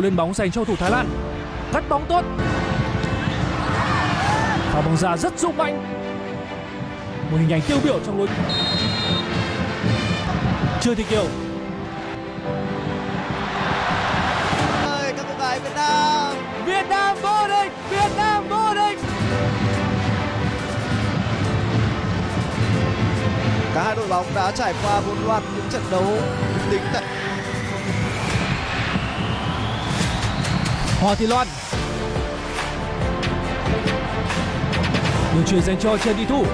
lên bóng dành cho thủ Thái Lan. Cắt bóng tốt. Và bóng ra rất rung mạnh một hình ảnh tiêu biểu trong lối Trương Thị Kiều các cô gái Việt Nam. Việt Nam vô địch Việt Nam vô địch. Cả hai đội bóng đã trải qua một loạt những trận đấu tính tại Hoàng Thị Loan. Đường chuyền dành cho Trần Thị Thu.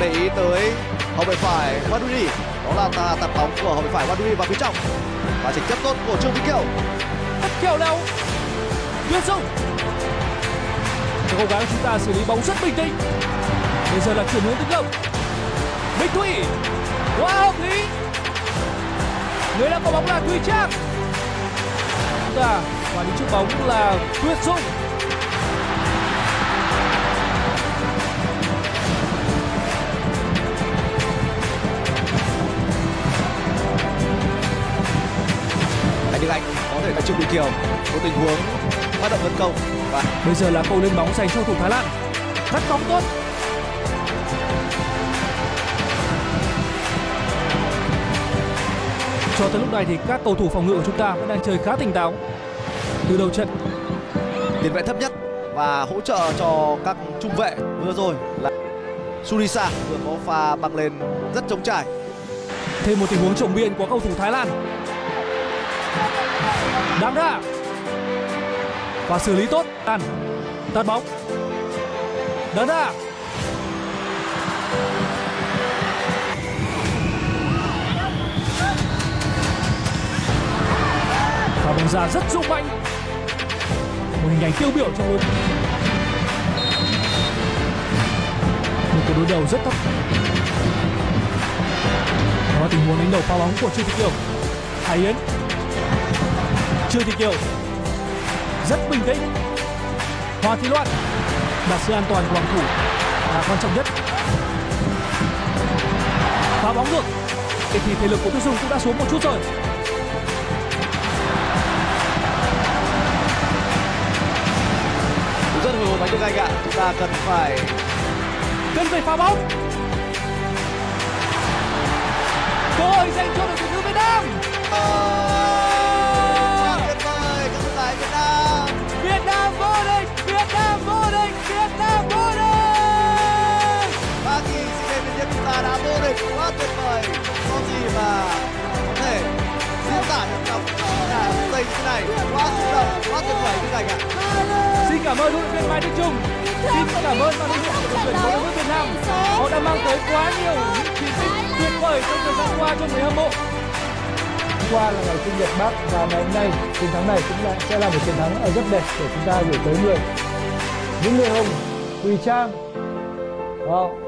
Để ý tới hậu vệ phải Waduri đó là ta tạt bóng của hậu vệ phải Waduri vào phía trong. Và trình chấp tốt của Trương Vĩnh Kiều. Rất khéo léo Nguyễn Dung. Các cố gắng chúng ta xử lý bóng rất bình tĩnh. Bây giờ là chuyển hướng tấn công. Bích Thủy Quá hợp lý. Người đang có bóng là Thùy Trang. Chúng ta và đứng trước bóng là Tuyết Dung Anh Đức Anh có thể là Trương Vĩnh Kiều. Một tình huống phát động tấn công. Và Bây giờ là cầu lên bóng dành cho thủ Thái Lan. Cắt bóng tốt. Cho tới lúc này thì các cầu thủ phòng ngự của chúng ta vẫn đang chơi khá tỉnh táo từ đầu trận. Tiền vệ thấp nhất và hỗ trợ cho các trung vệ vừa rồi là Surisa, vừa có pha băng lên rất trống trải. Thêm một tình huống trồng biên của cầu thủ Thái Lan. Đáng ra Và xử lý tốt. An Tạt bóng. Đáng ra. Và ra rất dũng mãnh. Một hình ảnh tiêu biểu trong lối Một cuộc đối đầu rất thấp. Đó là tình huống đánh đầu phá bóng của Trương Thị Kiều. Hải Yến. Trương Thị Kiều. Rất bình tĩnh. Hoa Thị Loan. Đặt sự an toàn của hoàng thủ là quan trọng nhất. Phá bóng được thì thể lực của Tuyết Dung cũng đã xuống một chút rồi. Rất hồi anh Đức Anh ạ chúng ta cần phải cần phải phá bóng. Cơ hội dành cho đội tuyển nữ Việt Nam. Quá xúc động quá tuyệt vời ạ Xin cảm ơn huấn luyện viên Mai Đức Trung. Xin cảm ơn ban huấn luyện của đội tuyển bóng đá nữ Việt Nam. Họ đã mang tới quá nhiều những chiến tích tuyệt vời trong thời gian qua cho người hâm mộ. qua là ngày sinh nhật bác và ngày hôm nay, chiến thắng này cũng là sẽ là một chiến thắng rất đẹp để chúng ta gửi tới người những người hùng, quỳ Trang Đó.